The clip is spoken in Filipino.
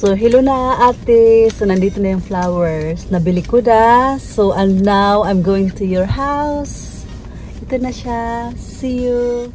So, hello na ate. So, nandito na yung flowers. Nabili ko na. So, and now, I'm going to your house. Ito na siya. See you.